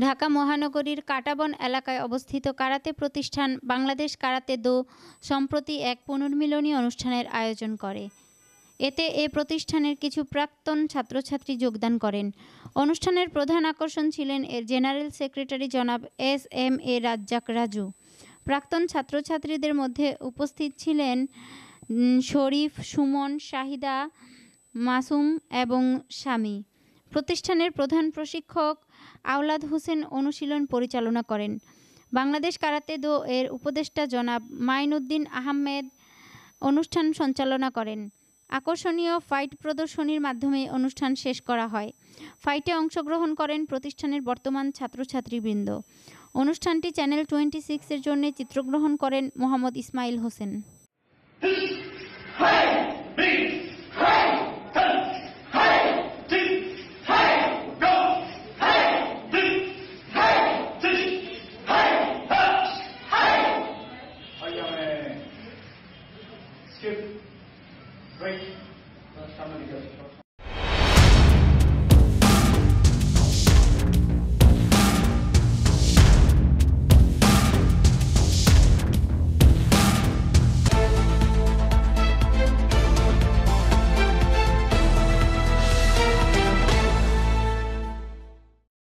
ঢাকা মহানগরীর কাঁটাবন এলাকায় অবস্থিত কারাতে প্রতিষ্ঠান বাংলাদেশ কারাতে দো সম্প্রতি এক পুনর্মিলনী অনুষ্ঠানের আয়োজন করে। এতে এ প্রতিষ্ঠানের কিছু প্রাক্তন ছাত্রছাত্রী যোগদান করেন। অনুষ্ঠানের প্রধান আকর্ষণ ছিলেন এর জেনারেল সেক্রেটারি জনাব S M A Razzak Raju. প্রাক্তন ছাত্রছাত্রীদের মধ্যে উপস্থিত ছিলেন শরীফ, সুমন, শাহিদা, মাসুম এবং স্বামী প্রতিষ্ঠানের প্রধান প্রশিক্ষক আওলাদ হোসেন অনুশীলন পরিচালনা করেন। বাংলাদেশ কারাতে দো এর উপদেষ্টা জনাব মাইনুদ্দিন আহমেদ অনুষ্ঠান সঞ্চালনা করেন। আকর্ষণীয় ফাইট প্রদর্শনীর মাধ্যমে অনুষ্ঠান শেষ করা হয়। ফাইটে অংশগ্রহণ করেন প্রতিষ্ঠানের বর্তমান ছাত্রছাত্রীবৃন্দ। অনুষ্ঠানটি চ্যানেল টোয়েন্টি সিক্সের জন্য চিত্রগ্রহণ করেন Mohammad Ismail Hossain. skip, wait, that's coming